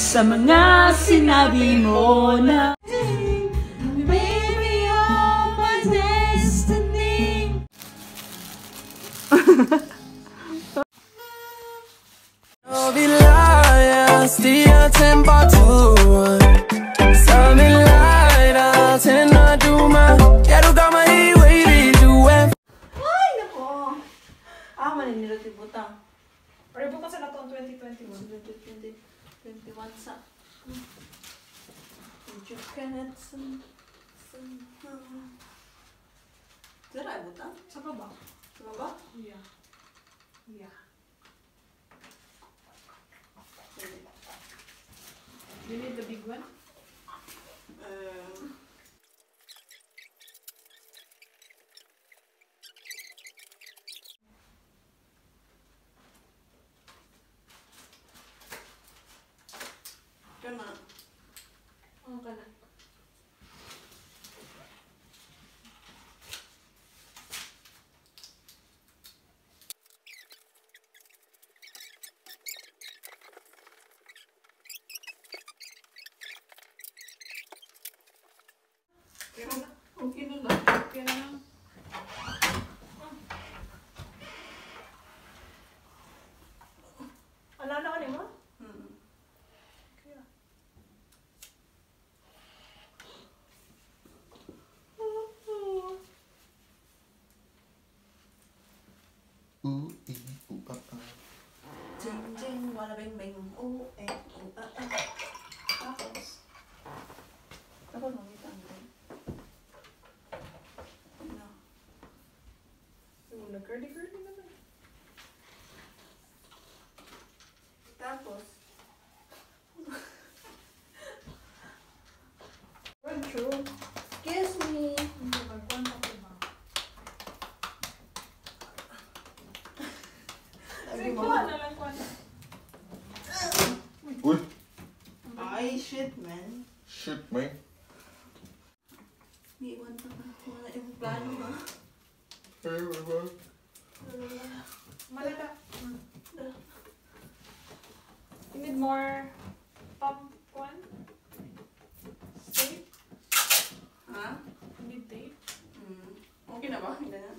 sa mga sinabi mo na Baby, you're my destiny. Stiga temperatur Som en lighter Medyo kanet sa... Dira ay butang? Sa baba? Sa baba? Yeah. Yeah. You need the big one? Um, Kana. Oo ka na. Okay na. Okay na lang. Okay na lang. Ala na ka ni mo? Hmm. Okay na. Ooh, ee, ooh, ah, ah. Jing, wala bing, bing. Oh, eh, ah. Tapos. Tapos, mamita ang din. Ano? Yung nag-curly-curly na ba? Tapos. Well, true. Excuse me. Hindi ba? Kwan pa ko ba? Sige, kuha na lang, na. Uy, Ay, shit, man. shit, man. Iwan pa ba? Wala yung plano, ha? Hey, what about? Malala. You need more pump one? Tape? Ha? You need tape? Hmm. Okay na ba? Hindi na.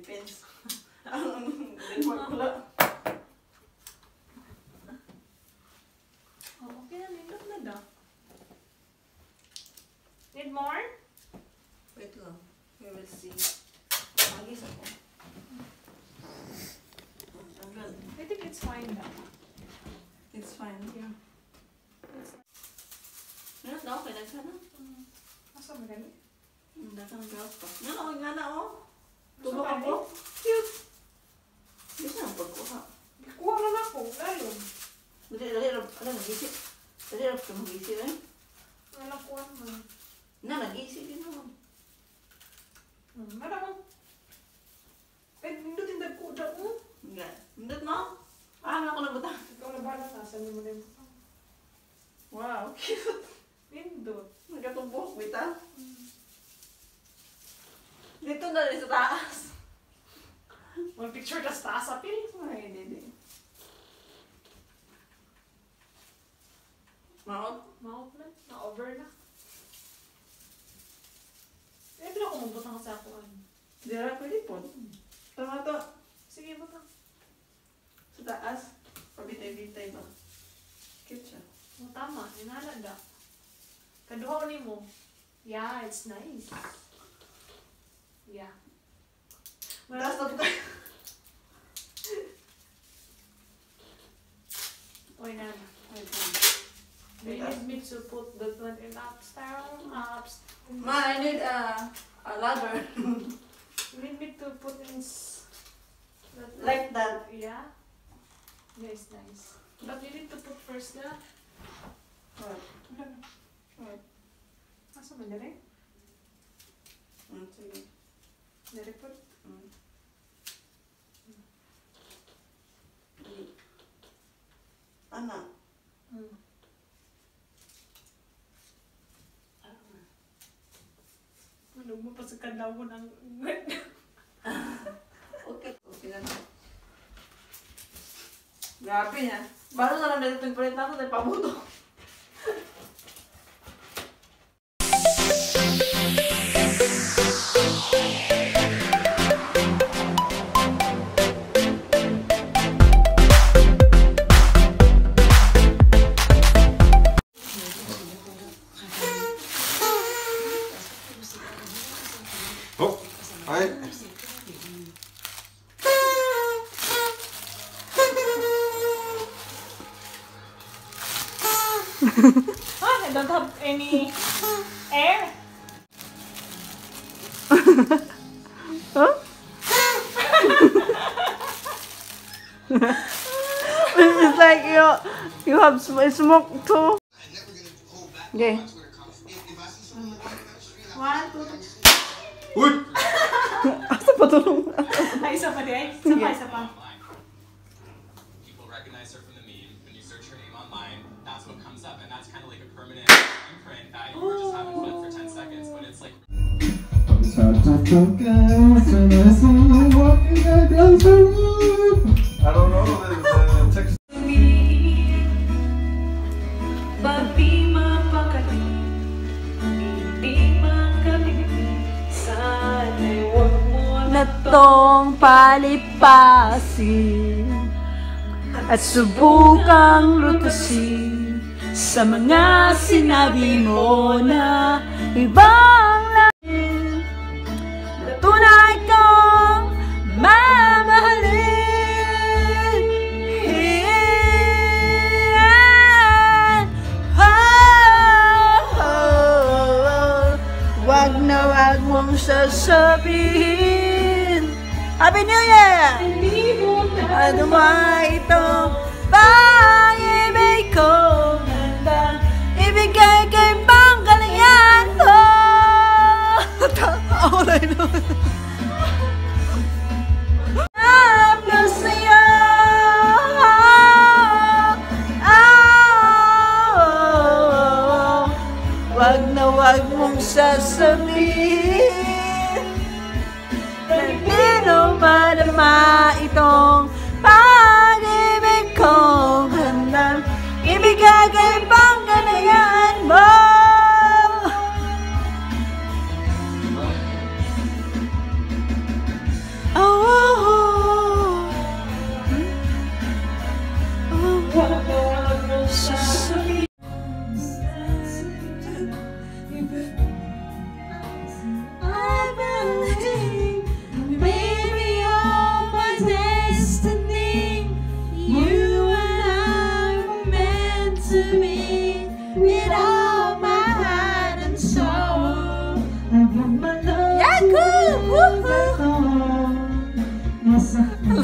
Na yung Philippines. Ang report ko lang. Oh, okay na, nindot na. Need more? Wait lang. We will see. Magis ako. Tanggal. I think it's fine daw. It's fine. Yeah. Ano na okay na sana? Asa mo gani? Ang datang girls pa. Ako nga na oh. Sono un po'? Sì. Io sono un po' qua. Il cuore non ha cuore, bello. Vedete, allora non dice, allora non dice, eh? Non ha cuore, no. Non ha dice, no. Non ha cuore. Pet nindot yung dagkuda mo? Hindi. Nindot mo? Ah, ako nabutan. Ikaw na ba nasa? Sabi mo na Wow, cute. Picture ka sa taas apil. Ay, hindi. Maot? Mount na. Na-over na. Eh, bila ko magbutang sa ako. ano. Di ra pwede po. Tama to. Sige, butang. Sa taas. Pabitay-bitay ba? Cute siya. Oh, tama. Inala da. Kaduha ni mo. Yeah, it's nice. Yeah. Taas na Ma, I need a, a ladder. You need me to put in that like that. Yeah. Yeah, it's nice. But you need to put first the What? What? Asa man dire? Mm, sige. Dire put. kadlaw ko ng okay. Okay lang. Grabe niya. Baru na lang dito yung palitan ko pabuto. It's like you you have sm- smoke too. Okay. One, two, three. Uy! Asa pa tulong? Ay, isa pa di. Isa pa, isa pa. People recognize her from the meme. When you search her name online, that's what comes up, and that's kind of like a permanent imprint that you were just having fun for 10 seconds, but it's like I don't know the, text. Tong palipasin At subukang lutasin Sa mga sinabi mo na Ibang mong sasabihin Happy New Year! Ano ba itong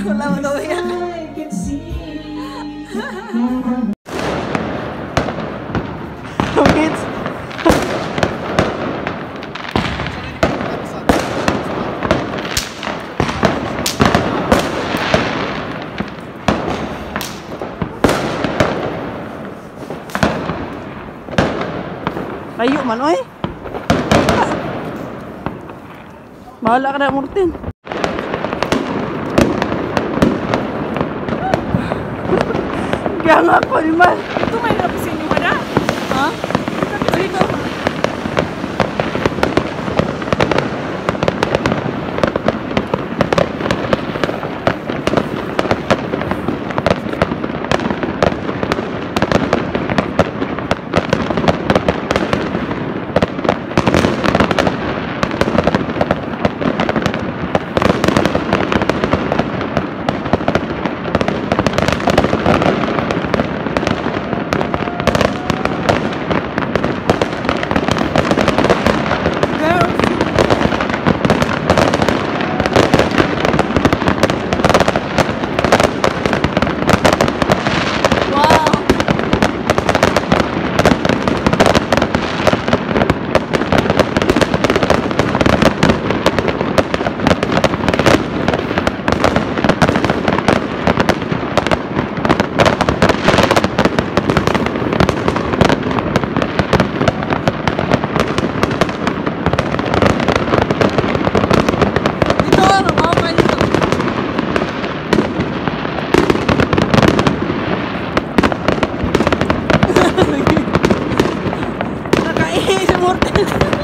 Wala mo na uyak. Wait. Layo man, oy. Mahala ka na, Martin. perna, mas... Tu vai Immortal.